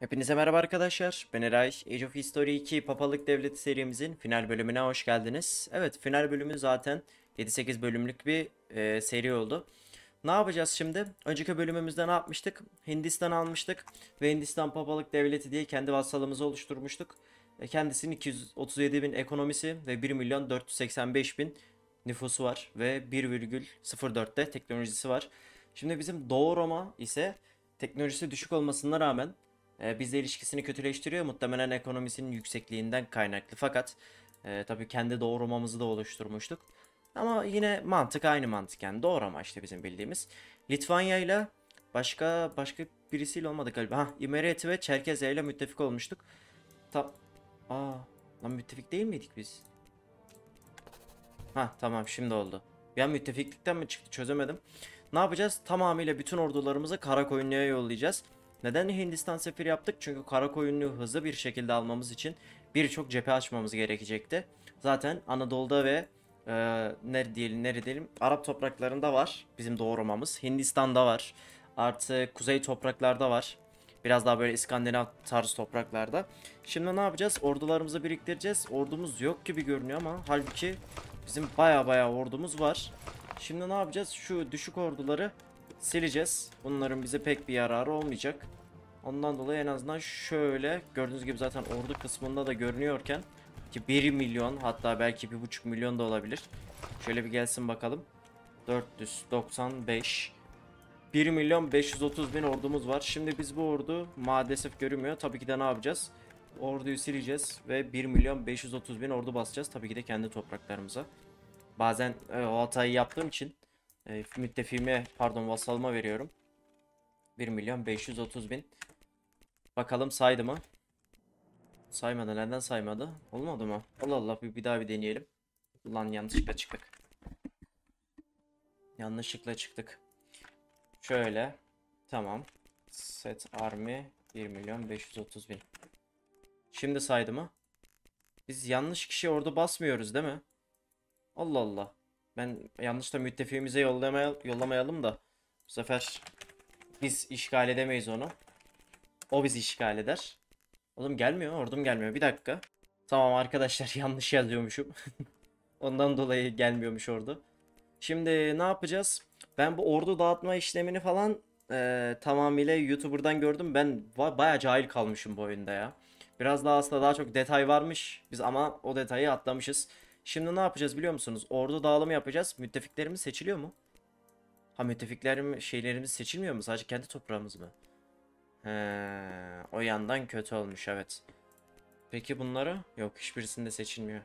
Hepinize merhaba arkadaşlar. Ben Eray. Age of History 2 Papalık Devleti serimizin final bölümüne hoş geldiniz. Evet final bölümü zaten 7-8 bölümlük bir e, seri oldu. Ne yapacağız şimdi? Önceki bölümümüzde ne yapmıştık? Hindistan almıştık ve Hindistan Papalık Devleti diye kendi vassalımızı oluşturmuştuk. E, kendisinin 237 bin ekonomisi ve 1 milyon 485 bin nüfusu var ve 1,04'te teknolojisi var. Şimdi bizim Doğu Roma ise teknolojisi düşük olmasına rağmen e, bizle ilişkisini kötüleştiriyor. Muhtemelen ekonomisinin yüksekliğinden kaynaklı. Fakat e, tabii kendi doğramamızı da oluşturmuştuk. Ama yine mantık aynı mantık yani doğrama işte bizim bildiğimiz. Litvanya ile başka başka birisiyle olmadı galiba. Ha, İmereti ve Çerkezya ile müttefik olmuştuk. Ta Aa, lan müttefik değil miydik biz? Ha tamam şimdi oldu. An müttefiklikten mi çıktı çözemedim. Ne yapacağız? Tamamıyla bütün ordularımızı Karakoyunlu'ya yollayacağız. Neden Hindistan seferi yaptık? Çünkü Karakoyunlu'yu hızlı bir şekilde almamız için birçok cephe açmamız gerekecekti. Zaten Anadolu'da ve e, nere diyelim, nere diyelim Arap topraklarında var bizim doğurmamız. Hindistan'da var. Artı kuzey topraklarda var. Biraz daha böyle İskandinav tarzı topraklarda. Şimdi ne yapacağız? Ordularımızı biriktireceğiz. Ordumuz yok gibi görünüyor ama halbuki bizim baya baya ordumuz var. Şimdi ne yapacağız? Şu düşük orduları sileceğiz. Bunların bize pek bir yararı olmayacak. Ondan dolayı en azından şöyle gördüğünüz gibi zaten ordu kısmında da görünüyorken ki 1 milyon hatta belki 1,5 milyon da olabilir. Şöyle bir gelsin bakalım. 495 1 milyon 530 bin ordumuz var. Şimdi biz bu ordu maalesef görünmüyor. Tabii ki de ne yapacağız? Orduyu sileceğiz ve 1 milyon 530 bin ordu basacağız. Tabii ki de kendi topraklarımıza. Bazen e, o hatayı yaptığım için e, müttefiğime pardon vasalıma veriyorum. 1 milyon 530 bin. Bakalım saydı mı? Saymadı. Neden saymadı? Olmadı mı? Allah Allah bir, bir daha bir deneyelim. Lan yanlışlıkla çıktık. Yanlışlıkla çıktık. Şöyle. Tamam. Set army 1 milyon 530 bin. Şimdi saydı mı? Biz yanlış kişi orada basmıyoruz değil mi? Allah Allah. Ben yanlış da müttefiğimize yollamaya, yollamayalım da bu sefer biz işgal edemeyiz onu. O bizi işgal eder. Oğlum gelmiyor, ordum gelmiyor. Bir dakika. Tamam arkadaşlar yanlış yazıyormuşum. Ondan dolayı gelmiyormuş ordu. Şimdi ne yapacağız? Ben bu ordu dağıtma işlemini falan eee, tamamıyla YouTuber'dan gördüm. Ben ba- bayağı cahil kalmışım bu oyunda ya. Biraz daha aslında daha çok detay varmış. Biz ama o detayı atlamışız. Şimdi ne yapacağız biliyor musunuz? Ordu dağılımı yapacağız. Müttefiklerimiz seçiliyor mu? Ha müttefiklerim şeylerimiz seçilmiyor mu? Sadece kendi toprağımız mı? He, o yandan kötü olmuş evet. Peki bunları? Yok hiçbirisinde seçilmiyor.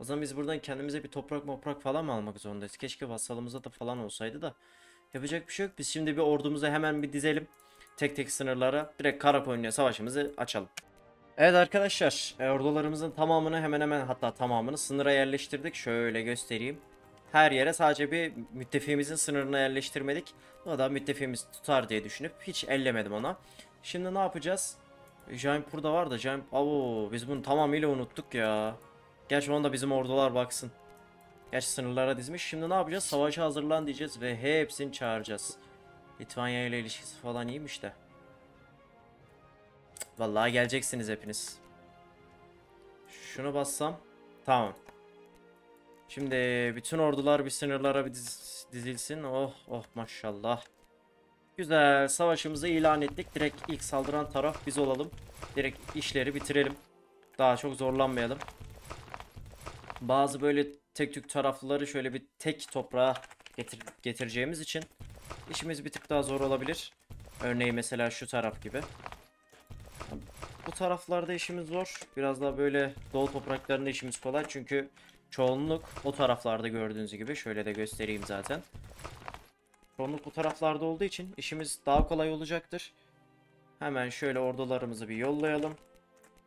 O zaman biz buradan kendimize bir toprak moprak falan mı almak zorundayız? Keşke vassalımızda da falan olsaydı da. Yapacak bir şey yok. Biz şimdi bir ordumuzu hemen bir dizelim. Tek tek sınırlara direkt Karakoyunlu'ya savaşımızı açalım. Evet arkadaşlar, e, ordularımızın tamamını hemen hemen hatta tamamını sınıra yerleştirdik. Şöyle göstereyim. Her yere sadece bir müttefiğimizin sınırına yerleştirmedik. O da müttefiğimiz tutar diye düşünüp hiç ellemedim ona. Şimdi ne yapacağız? Jaipur da var da Jaip... Avo biz bunu tamamıyla unuttuk ya. Gerçi onda bizim ordular baksın. Gerçi sınırlara dizmiş. Şimdi ne yapacağız? Savaşa hazırlan diyeceğiz ve hepsini çağıracağız. Litvanya ile ilişkisi falan iyiymiş de. Vallahi geleceksiniz hepiniz. Şunu bassam. Tamam. Şimdi bütün ordular bir sınırlara bir diz- dizilsin. Oh oh maşallah. Güzel. Savaşımızı ilan ettik. Direkt ilk saldıran taraf biz olalım. Direkt işleri bitirelim. Daha çok zorlanmayalım. Bazı böyle tek tük taraflıları şöyle bir tek toprağa getir getireceğimiz için işimiz bir tık daha zor olabilir. Örneğin mesela şu taraf gibi. Bu taraflarda işimiz zor. Biraz daha böyle doğu topraklarında işimiz kolay. Çünkü çoğunluk o taraflarda gördüğünüz gibi. Şöyle de göstereyim zaten. Çoğunluk bu taraflarda olduğu için işimiz daha kolay olacaktır. Hemen şöyle ordularımızı bir yollayalım.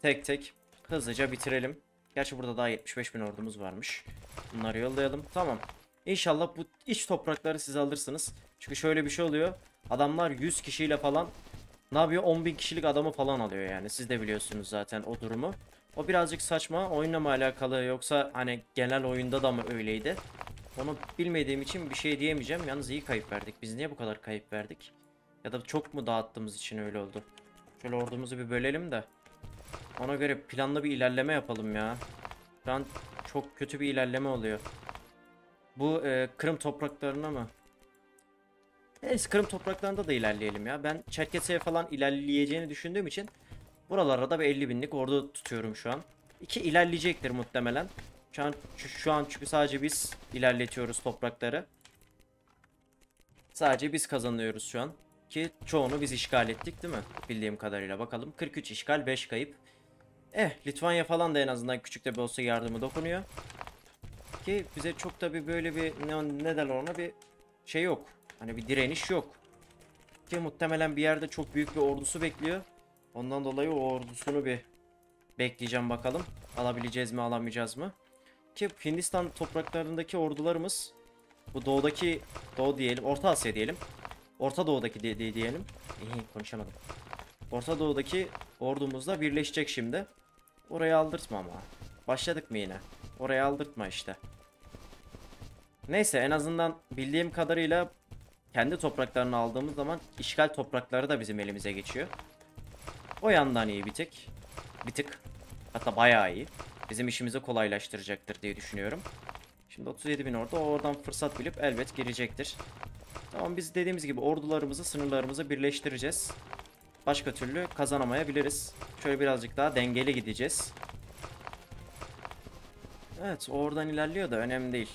Tek tek hızlıca bitirelim. Gerçi burada daha 75 bin ordumuz varmış. Bunları yollayalım. Tamam. İnşallah bu iç toprakları siz alırsınız. Çünkü şöyle bir şey oluyor. Adamlar 100 kişiyle falan ne yapıyor? 10 bin kişilik adamı falan alıyor yani. Siz de biliyorsunuz zaten o durumu. O birazcık saçma. Oyunla mı alakalı yoksa hani genel oyunda da mı öyleydi? Onu bilmediğim için bir şey diyemeyeceğim. Yalnız iyi kayıp verdik. Biz niye bu kadar kayıp verdik? Ya da çok mu dağıttığımız için öyle oldu? Şöyle ordumuzu bir bölelim de. Ona göre planlı bir ilerleme yapalım ya. Şu an çok kötü bir ilerleme oluyor. Bu e, Kırım topraklarına mı? Neyse Kırım topraklarında da ilerleyelim ya. Ben Çerkese'ye falan ilerleyeceğini düşündüğüm için buralara da bir 50 binlik ordu tutuyorum şu an. İki ilerleyecektir muhtemelen. Şu an, şu, an çünkü sadece biz ilerletiyoruz toprakları. Sadece biz kazanıyoruz şu an. Ki çoğunu biz işgal ettik değil mi? Bildiğim kadarıyla bakalım. 43 işgal 5 kayıp. Eh Litvanya falan da en azından küçük de olsa yardımı dokunuyor. Ki bize çok da bir böyle bir ne, ne derler ona bir şey yok. Hani bir direniş yok. Ki muhtemelen bir yerde çok büyük bir ordusu bekliyor. Ondan dolayı o ordusunu bir bekleyeceğim bakalım. Alabileceğiz mi alamayacağız mı? Ki Hindistan topraklarındaki ordularımız bu doğudaki doğu diyelim Orta Asya diyelim. Orta Doğu'daki diye, diye diyelim. İyi konuşamadım. Orta Doğu'daki ordumuzla birleşecek şimdi. Oraya aldırtma ama. Başladık mı yine? Oraya aldırtma işte. Neyse en azından bildiğim kadarıyla kendi topraklarını aldığımız zaman işgal toprakları da bizim elimize geçiyor. O yandan iyi bir tık. Bir tık. Hatta bayağı iyi. Bizim işimizi kolaylaştıracaktır diye düşünüyorum. Şimdi 37 bin orada oradan fırsat bilip elbet girecektir. Tamam biz dediğimiz gibi ordularımızı sınırlarımızı birleştireceğiz. Başka türlü kazanamayabiliriz. Şöyle birazcık daha dengeli gideceğiz. Evet oradan ilerliyor da önemli değil.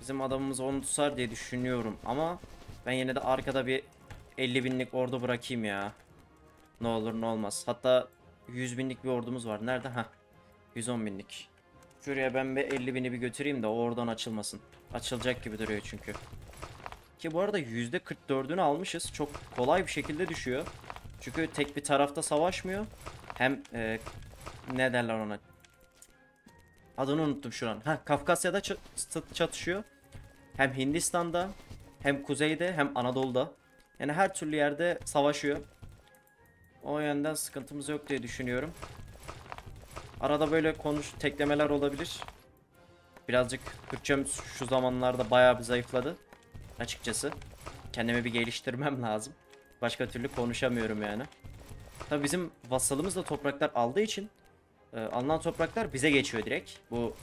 Bizim adamımız onu tutar diye düşünüyorum ama ben yine de arkada bir 50 binlik ordu bırakayım ya. Ne olur ne olmaz. Hatta 100 binlik bir ordumuz var. Nerede? Ha. 110 binlik. Şuraya ben bir 50 bini bir götüreyim de oradan açılmasın. Açılacak gibi duruyor çünkü. Ki bu arada %44'ünü almışız. Çok kolay bir şekilde düşüyor. Çünkü tek bir tarafta savaşmıyor. Hem e, ne derler ona? Adını unuttum şu an. Ha Kafkasya'da çatışıyor. Hem Hindistan'da, hem kuzeyde, hem Anadolu'da. Yani her türlü yerde savaşıyor. O yönden sıkıntımız yok diye düşünüyorum. Arada böyle konuş teklemeler olabilir. Birazcık Türkçem şu zamanlarda bayağı bir zayıfladı. Açıkçası. Kendimi bir geliştirmem lazım. Başka türlü konuşamıyorum yani. Tabi bizim vasalımız da topraklar aldığı için e, alınan topraklar bize geçiyor direkt. Bu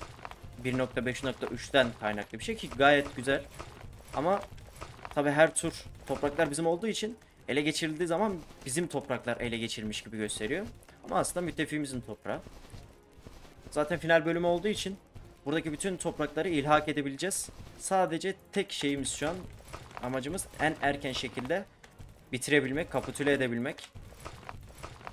1.5.3'ten kaynaklı bir şey ki gayet güzel. Ama tabi her tur topraklar bizim olduğu için ele geçirildiği zaman bizim topraklar ele geçirilmiş gibi gösteriyor. Ama aslında müttefiğimizin toprağı. Zaten final bölümü olduğu için buradaki bütün toprakları ilhak edebileceğiz. Sadece tek şeyimiz şu an amacımız en erken şekilde bitirebilmek, kapitüle edebilmek.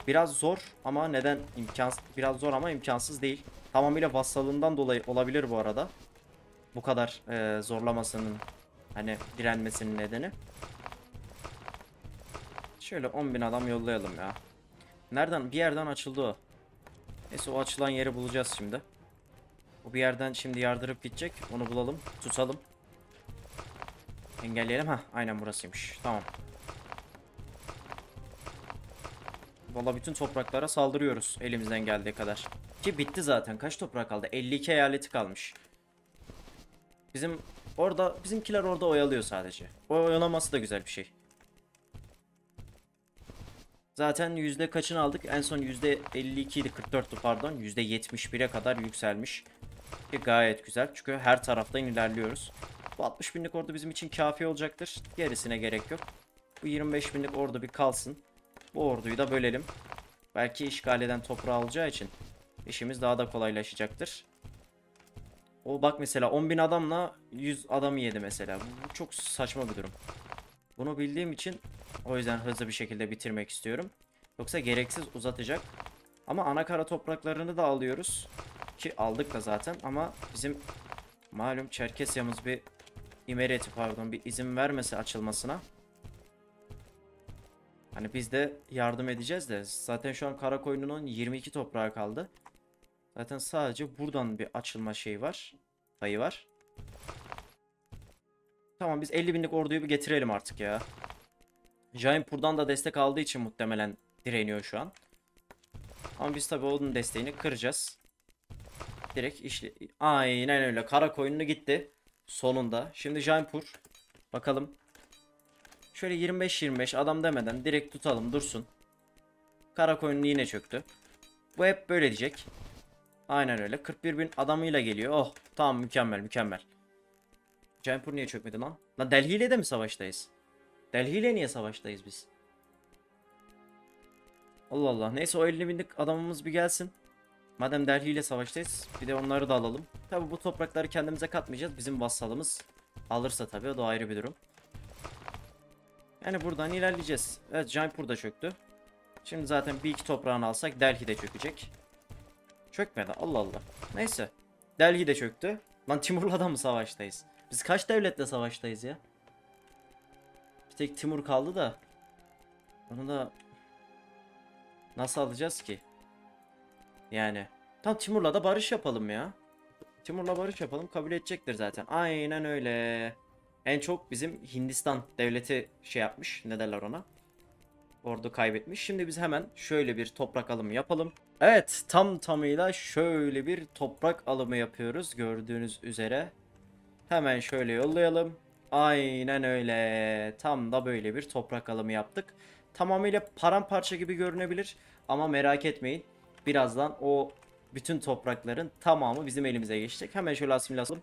Biraz zor ama neden imkansız biraz zor ama imkansız değil. Tamamıyla vassalından dolayı olabilir bu arada. Bu kadar e, zorlamasının hani direnmesinin nedeni. Şöyle 10.000 adam yollayalım ya. Nereden? Bir yerden açıldı o. Neyse o açılan yeri bulacağız şimdi. O bir yerden şimdi yardırıp gidecek. Onu bulalım. Tutalım. Engelleyelim. ha. aynen burasıymış. Tamam. Valla bütün topraklara saldırıyoruz elimizden geldiği kadar. Ki bitti zaten. Kaç toprak kaldı? 52 eyaleti kalmış. Bizim orada bizimkiler orada oyalıyor sadece. O oyalaması da güzel bir şey. Zaten yüzde kaçını aldık? En son yüzde 52 idi 44'tü pardon. Yüzde 71'e kadar yükselmiş. Ki gayet güzel. Çünkü her taraftan ilerliyoruz. Bu 60 binlik ordu bizim için kafi olacaktır. Gerisine gerek yok. Bu 25 binlik ordu bir kalsın. Bu orduyu da bölelim. Belki işgal eden toprağı alacağı için işimiz daha da kolaylaşacaktır. O bak mesela 10 bin adamla 100 adamı yedi mesela. Bu çok saçma bir durum. Bunu bildiğim için o yüzden hızlı bir şekilde bitirmek istiyorum. Yoksa gereksiz uzatacak. Ama ana kara topraklarını da alıyoruz. Ki aldık da zaten ama bizim malum Çerkesya'mız bir imereti pardon bir izin vermesi açılmasına. Hani biz de yardım edeceğiz de zaten şu an Karakoyunlu'nun 22 toprağı kaldı. Zaten sadece buradan bir açılma şeyi var. Payı var. Tamam biz 50 binlik orduyu bir getirelim artık ya. Jainpur'dan da destek aldığı için muhtemelen direniyor şu an. Ama biz tabii onun desteğini kıracağız. Direkt işle... Aynen öyle. Kara koyunlu gitti. Sonunda. Şimdi Jainpur. Bakalım. Şöyle 25-25 adam demeden direkt tutalım dursun. Karakoyun yine çöktü. Bu hep böyle diyecek. Aynen öyle. 41 bin adamıyla geliyor. Oh tamam mükemmel mükemmel. Jaipur niye çökmedi lan? Lan Delhi ile de mi savaştayız? Delhi ile niye savaştayız biz? Allah Allah. Neyse o 50 binlik adamımız bir gelsin. Madem Delhi ile savaştayız bir de onları da alalım. Tabi bu toprakları kendimize katmayacağız. Bizim vassalımız alırsa tabi o da ayrı bir durum. Yani buradan ilerleyeceğiz. Evet Jaipur da çöktü. Şimdi zaten bir iki toprağını alsak Delhi de çökecek. Çökmedi Allah Allah. Neyse. Delhi de çöktü. Lan Timur'la da mı savaştayız? Biz kaç devletle savaştayız ya? Bir tek Timur kaldı da. Onu da nasıl alacağız ki? Yani. Tam Timur'la da barış yapalım ya. Timur'la barış yapalım kabul edecektir zaten. Aynen öyle. En çok bizim Hindistan devleti şey yapmış. Ne derler ona? Ordu kaybetmiş. Şimdi biz hemen şöyle bir toprak alımı yapalım. Evet tam tamıyla şöyle bir toprak alımı yapıyoruz. Gördüğünüz üzere. Hemen şöyle yollayalım. Aynen öyle. Tam da böyle bir toprak alımı yaptık. Tamamıyla paramparça gibi görünebilir. Ama merak etmeyin. Birazdan o bütün toprakların tamamı bizim elimize geçecek. Hemen şöyle asimilasyon.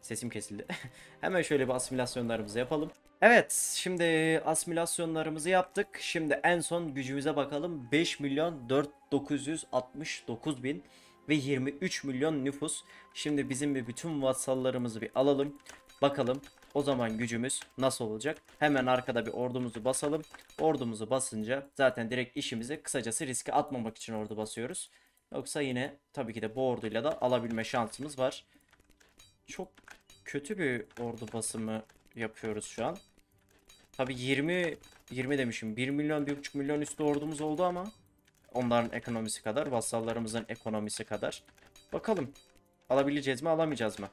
Sesim kesildi. Hemen şöyle bir asimilasyonlarımızı yapalım. Evet, şimdi asimilasyonlarımızı yaptık. Şimdi en son gücümüze bakalım. 5 milyon 4 969 bin ve 23 milyon nüfus. Şimdi bizim bir bütün vassallarımızı bir alalım. Bakalım o zaman gücümüz nasıl olacak? Hemen arkada bir ordumuzu basalım. Ordumuzu basınca zaten direkt işimizi kısacası riske atmamak için ordu basıyoruz. Yoksa yine tabii ki de bu orduyla da alabilme şansımız var. Çok kötü bir ordu basımı yapıyoruz şu an. Tabii 20 20 demişim. 1 milyon 1,5 milyon üstü ordumuz oldu ama onların ekonomisi kadar, vassallarımızın ekonomisi kadar. Bakalım alabileceğiz mi, alamayacağız mı?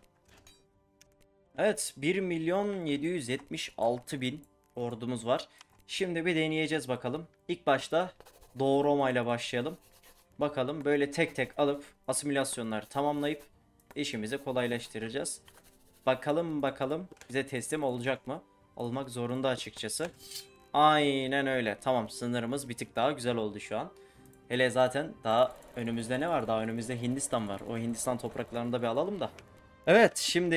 Evet, 1 milyon 776 bin ordumuz var. Şimdi bir deneyeceğiz bakalım. İlk başta Doğu Roma ile başlayalım. Bakalım böyle tek tek alıp asimilasyonları tamamlayıp işimizi kolaylaştıracağız. Bakalım bakalım bize teslim olacak mı? Olmak zorunda açıkçası. Aynen öyle. Tamam sınırımız bir tık daha güzel oldu şu an. Hele zaten daha önümüzde ne var? Daha önümüzde Hindistan var. O Hindistan topraklarını da bir alalım da. Evet şimdi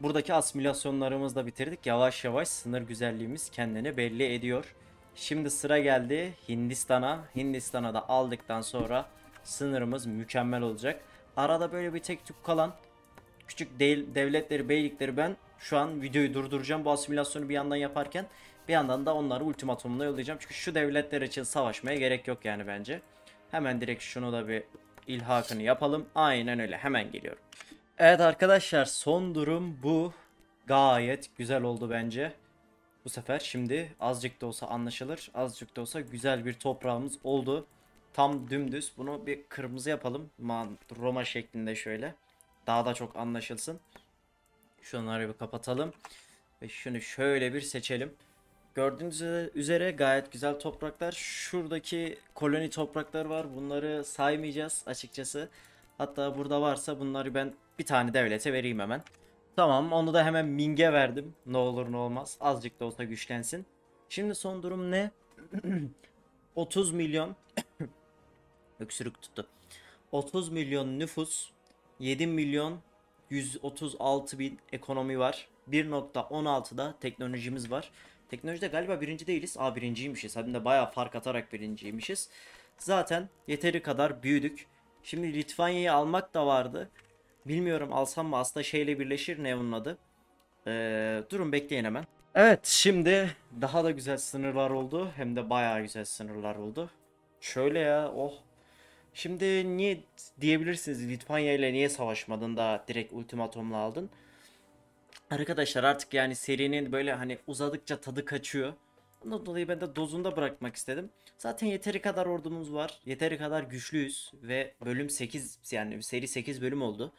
buradaki asimilasyonlarımızı da bitirdik. Yavaş yavaş sınır güzelliğimiz kendini belli ediyor. Şimdi sıra geldi Hindistan'a. Hindistan'a da aldıktan sonra sınırımız mükemmel olacak. Arada böyle bir tek tük kalan küçük dev- devletleri, beylikleri ben şu an videoyu durduracağım bu asimilasyonu bir yandan yaparken. Bir yandan da onları ultimatumuna yollayacağım. Çünkü şu devletler için savaşmaya gerek yok yani bence. Hemen direkt şunu da bir ilhakını yapalım. Aynen öyle hemen geliyorum. Evet arkadaşlar son durum bu. Gayet güzel oldu bence. Bu sefer şimdi azıcık da olsa anlaşılır. Azıcık da olsa güzel bir toprağımız oldu. Tam dümdüz. Bunu bir kırmızı yapalım. Roma şeklinde şöyle. Daha da çok anlaşılsın. Şunları bir kapatalım. Ve şunu şöyle bir seçelim. Gördüğünüz üzere gayet güzel topraklar. Şuradaki koloni topraklar var. Bunları saymayacağız açıkçası. Hatta burada varsa bunları ben bir tane devlete vereyim hemen. Tamam onu da hemen Ming'e verdim. Ne olur ne olmaz. Azıcık da olsa güçlensin. Şimdi son durum ne? 30 milyon öksürük tuttu. 30 milyon nüfus, 7 milyon 136 bin ekonomi var. 1.16'da teknolojimiz var. Teknolojide galiba birinci değiliz. Aa birinciymişiz. Hem de bayağı fark atarak birinciymişiz. Zaten yeteri kadar büyüdük. Şimdi Litvanya'yı almak da vardı. Bilmiyorum alsam mı aslında şeyle birleşir ne onun adı. Ee, durun bekleyin hemen. Evet şimdi daha da güzel sınırlar oldu. Hem de bayağı güzel sınırlar oldu. Şöyle ya oh. Şimdi niye diyebilirsiniz Litvanya ile niye savaşmadın da direkt ultimatomla aldın? Arkadaşlar artık yani serinin böyle hani uzadıkça tadı kaçıyor. Ondan dolayı ben de dozunda bırakmak istedim. Zaten yeteri kadar ordumuz var. Yeteri kadar güçlüyüz ve bölüm 8 yani seri 8 bölüm oldu.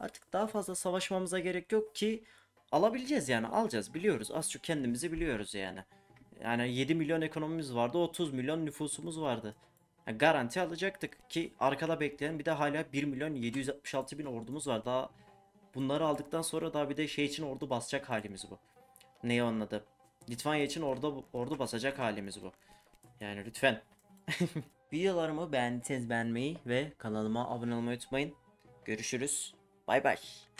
Artık daha fazla savaşmamıza gerek yok ki alabileceğiz yani alacağız biliyoruz. Az çok kendimizi biliyoruz yani. Yani 7 milyon ekonomimiz vardı 30 milyon nüfusumuz vardı. Yani garanti alacaktık ki arkada bekleyen bir de hala 1 milyon 766 bin ordumuz var. Daha bunları aldıktan sonra daha bir de şey için ordu basacak halimiz bu. Neyi anladı? Litvanya için ordu, ordu basacak halimiz bu. Yani lütfen. Videolarımı beğendiyseniz beğenmeyi ve kanalıma abone olmayı unutmayın. Görüşürüz. Bay bay.